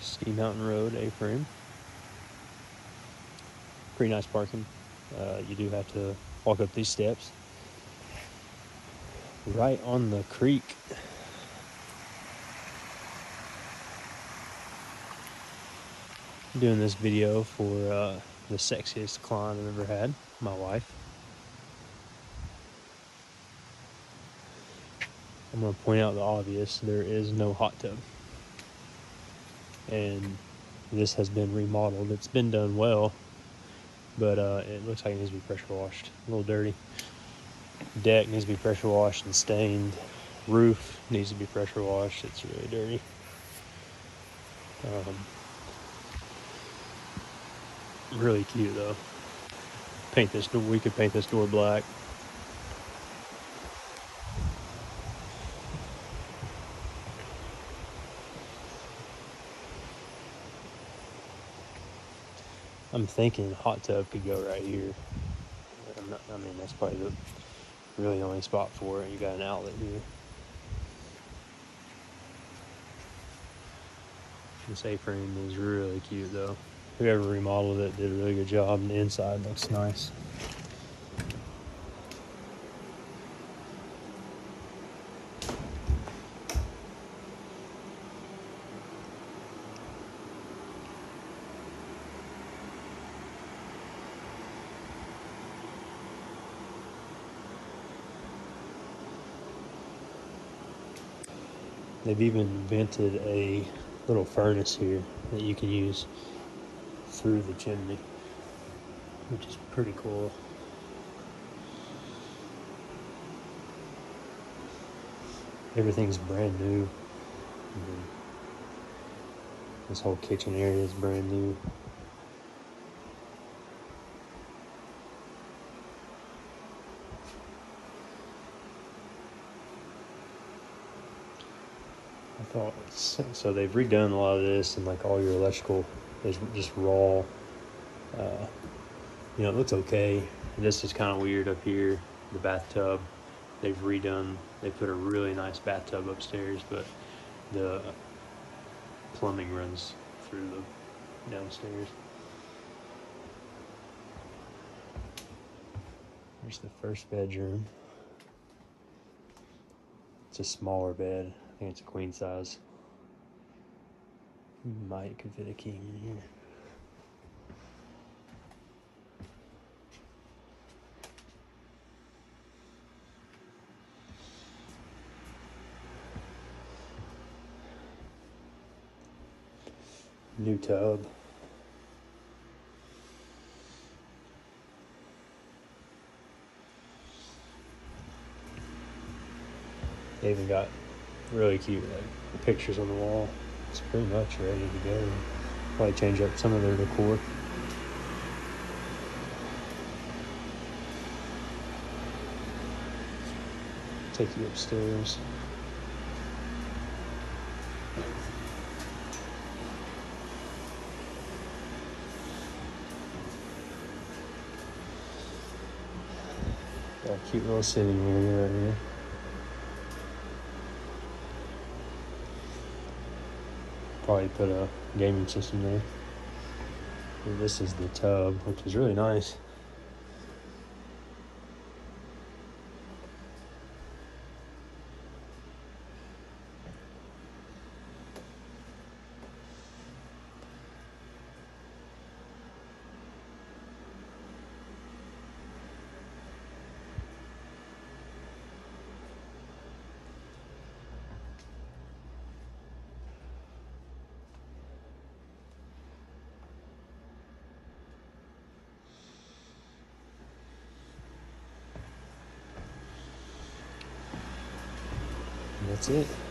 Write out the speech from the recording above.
Ski Mountain Road A-frame. Pretty nice parking. Uh, you do have to walk up these steps. Right on the creek. Doing this video for uh, the sexiest client I've ever had, my wife. I'm going to point out the obvious there is no hot tub. And this has been remodeled. It's been done well, but uh, it looks like it needs to be pressure washed. A little dirty. Deck needs to be pressure washed and stained. Roof needs to be pressure washed. It's really dirty. Um, really cute though. Paint this door. We could paint this door black. I'm thinking hot tub could go right here. Not, i mean, that's probably the really the only spot for it. You got an outlet here. This A-frame is really cute though. Whoever remodeled it did a really good job and the inside looks nice. They've even invented a little furnace here that you can use through the chimney, which is pretty cool. Everything's brand new. This whole kitchen area is brand new. I thought so. They've redone a lot of this, and like all your electrical is just raw. Uh, you know, it looks okay. This is kind of weird up here. The bathtub, they've redone. They put a really nice bathtub upstairs, but the plumbing runs through the downstairs. Here's the first bedroom. It's a smaller bed think it's a queen size. Might fit a king in here. New tub. They even got really cute like, the pictures on the wall. It's pretty much ready to go. Probably change up some of their decor. Take you upstairs. Got a cute little sitting area right here. Probably put a gaming system there. And this is the tub, which is really nice. That's it.